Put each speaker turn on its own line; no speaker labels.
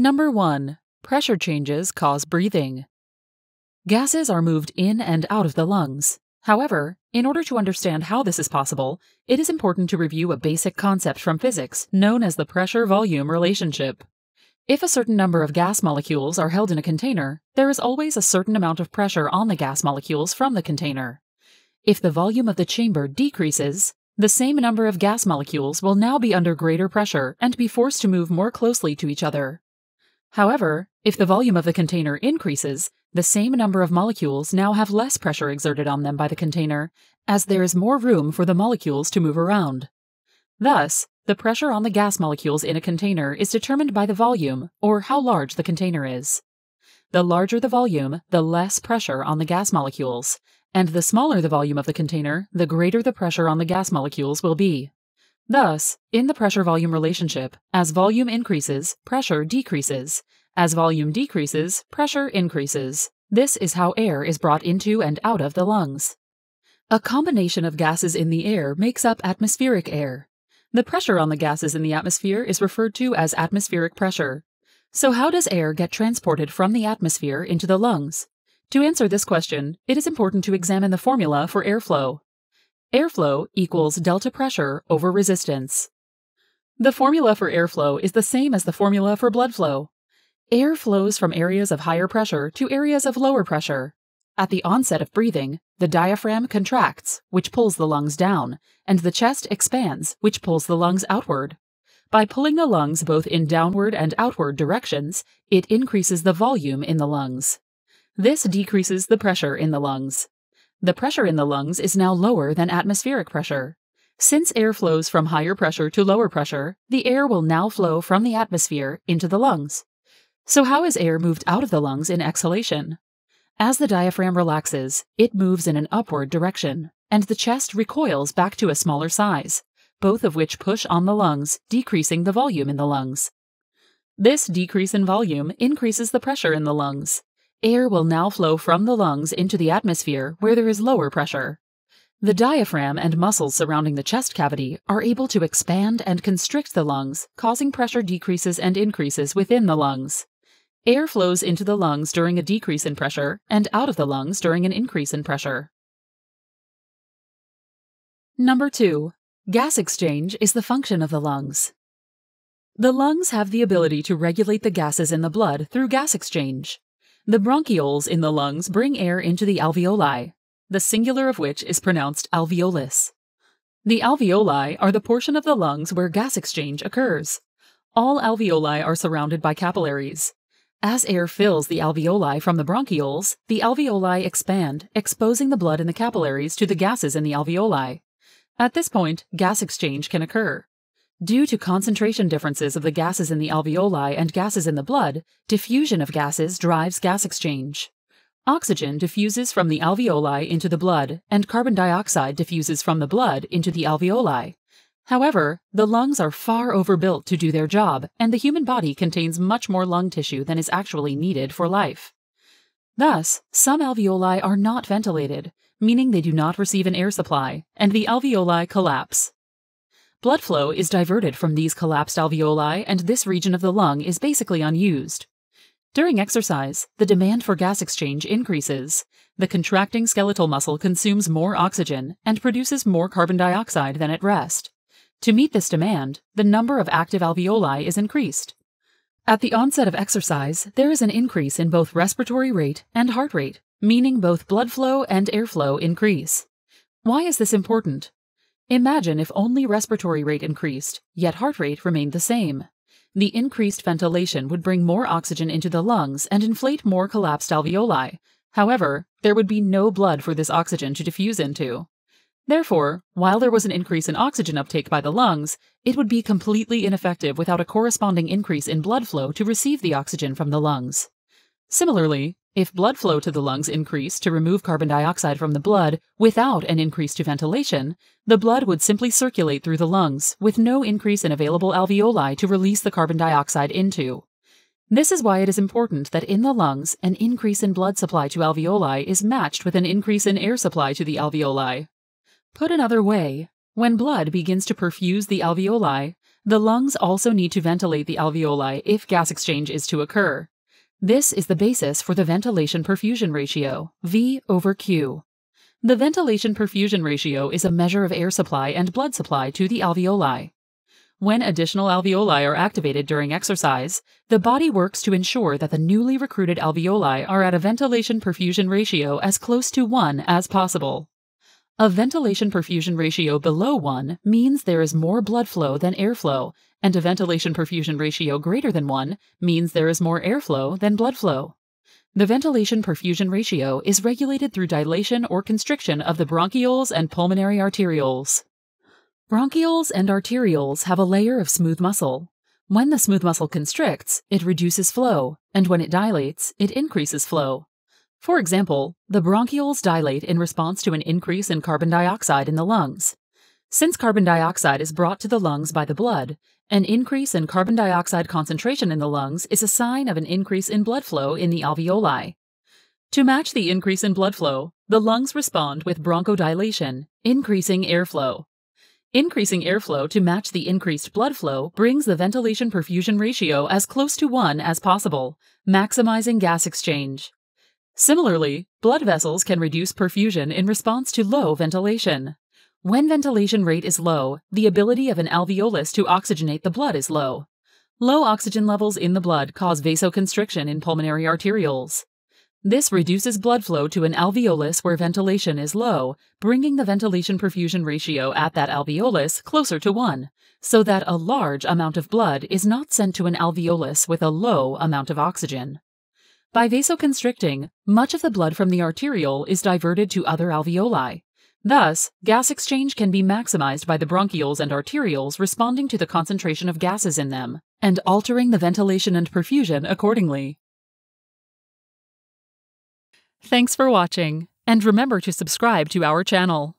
Number 1. Pressure changes cause breathing. Gases are moved in and out of the lungs. However, in order to understand how this is possible, it is important to review a basic concept from physics known as the pressure volume relationship. If a certain number of gas molecules are held in a container, there is always a certain amount of pressure on the gas molecules from the container. If the volume of the chamber decreases, the same number of gas molecules will now be under greater pressure and be forced to move more closely to each other. However, if the volume of the container increases, the same number of molecules now have less pressure exerted on them by the container, as there is more room for the molecules to move around. Thus, the pressure on the gas molecules in a container is determined by the volume, or how large the container is. The larger the volume, the less pressure on the gas molecules, and the smaller the volume of the container, the greater the pressure on the gas molecules will be. Thus, in the pressure volume relationship, as volume increases, pressure decreases. As volume decreases, pressure increases. This is how air is brought into and out of the lungs. A combination of gases in the air makes up atmospheric air. The pressure on the gases in the atmosphere is referred to as atmospheric pressure. So, how does air get transported from the atmosphere into the lungs? To answer this question, it is important to examine the formula for airflow. Airflow equals delta pressure over resistance. The formula for airflow is the same as the formula for blood flow. Air flows from areas of higher pressure to areas of lower pressure. At the onset of breathing, the diaphragm contracts, which pulls the lungs down, and the chest expands, which pulls the lungs outward. By pulling the lungs both in downward and outward directions, it increases the volume in the lungs. This decreases the pressure in the lungs. The pressure in the lungs is now lower than atmospheric pressure. Since air flows from higher pressure to lower pressure, the air will now flow from the atmosphere into the lungs. So, how is air moved out of the lungs in exhalation? As the diaphragm relaxes, it moves in an upward direction, and the chest recoils back to a smaller size, both of which push on the lungs, decreasing the volume in the lungs. This decrease in volume increases the pressure in the lungs, Air will now flow from the lungs into the atmosphere where there is lower pressure. The diaphragm and muscles surrounding the chest cavity are able to expand and constrict the lungs, causing pressure decreases and increases within the lungs. Air flows into the lungs during a decrease in pressure and out of the lungs during an increase in pressure. Number 2. Gas exchange is the function of the lungs. The lungs have the ability to regulate the gases in the blood through gas exchange. The bronchioles in the lungs bring air into the alveoli, the singular of which is pronounced alveolus. The alveoli are the portion of the lungs where gas exchange occurs. All alveoli are surrounded by capillaries. As air fills the alveoli from the bronchioles, the alveoli expand, exposing the blood in the capillaries to the gases in the alveoli. At this point, gas exchange can occur. Due to concentration differences of the gases in the alveoli and gases in the blood, diffusion of gases drives gas exchange. Oxygen diffuses from the alveoli into the blood, and carbon dioxide diffuses from the blood into the alveoli. However, the lungs are far overbuilt to do their job, and the human body contains much more lung tissue than is actually needed for life. Thus, some alveoli are not ventilated, meaning they do not receive an air supply, and the alveoli collapse. Blood flow is diverted from these collapsed alveoli, and this region of the lung is basically unused. During exercise, the demand for gas exchange increases. The contracting skeletal muscle consumes more oxygen and produces more carbon dioxide than at rest. To meet this demand, the number of active alveoli is increased. At the onset of exercise, there is an increase in both respiratory rate and heart rate, meaning both blood flow and airflow increase. Why is this important? Imagine if only respiratory rate increased, yet heart rate remained the same. The increased ventilation would bring more oxygen into the lungs and inflate more collapsed alveoli. However, there would be no blood for this oxygen to diffuse into. Therefore, while there was an increase in oxygen uptake by the lungs, it would be completely ineffective without a corresponding increase in blood flow to receive the oxygen from the lungs. Similarly, if blood flow to the lungs increased to remove carbon dioxide from the blood without an increase to ventilation, the blood would simply circulate through the lungs with no increase in available alveoli to release the carbon dioxide into. This is why it is important that in the lungs, an increase in blood supply to alveoli is matched with an increase in air supply to the alveoli. Put another way, when blood begins to perfuse the alveoli, The lungs also need to ventilate the alveoli if gas exchange is to occur. This is the basis for the ventilation perfusion ratio, V over Q. The ventilation perfusion ratio is a measure of air supply and blood supply to the alveoli. When additional alveoli are activated during exercise, the body works to ensure that the newly recruited alveoli are at a ventilation perfusion ratio as close to 1 as possible. A ventilation perfusion ratio below 1 means there is more blood flow than airflow, and a ventilation perfusion ratio greater than 1 means there is more airflow than blood flow. The ventilation perfusion ratio is regulated through dilation or constriction of the bronchioles and pulmonary arterioles. Bronchioles and arterioles have a layer of smooth muscle. When the smooth muscle constricts, it reduces flow, and when it dilates, it increases flow. For example, the bronchioles dilate in response to an increase in carbon dioxide in the lungs. Since carbon dioxide is brought to the lungs by the blood, an increase in carbon dioxide concentration in the lungs is a sign of an increase in blood flow in the alveoli. To match the increase in blood flow, the lungs respond with bronchodilation, increasing airflow. Increasing airflow to match the increased blood flow brings the ventilation perfusion ratio as close to 1 as possible, maximizing gas exchange. Similarly, blood vessels can reduce perfusion in response to low ventilation. When ventilation rate is low, the ability of an alveolus to oxygenate the blood is low. Low oxygen levels in the blood cause vasoconstriction in pulmonary arterioles. This reduces blood flow to an alveolus where ventilation is low, bringing the ventilation perfusion ratio at that alveolus closer to 1, so that a large amount of blood is not sent to an alveolus with a low amount of oxygen. By vasoconstricting, much of the blood from the arteriole is diverted to other alveoli. Thus, gas exchange can be maximized by the bronchioles and arterioles responding to the concentration of gases in them, and altering the ventilation and perfusion accordingly. Thanks for watching, and remember to subscribe to our channel.